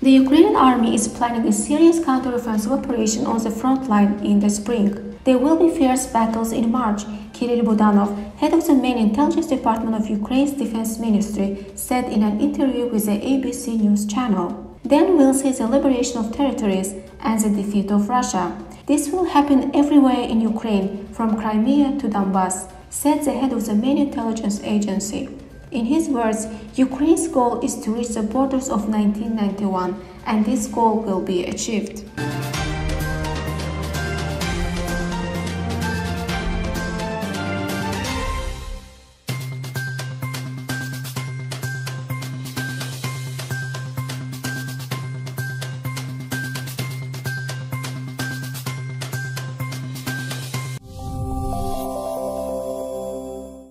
The Ukrainian army is planning a serious counteroffensive operation on the front line in the spring. There will be fierce battles in March, Kirill Budanov, head of the main intelligence department of Ukraine's defense ministry, said in an interview with the ABC News channel. Then we'll see the liberation of territories and the defeat of Russia. This will happen everywhere in Ukraine, from Crimea to Donbass, said the head of the main intelligence agency. In his words, Ukraine's goal is to reach the borders of 1991, and this goal will be achieved.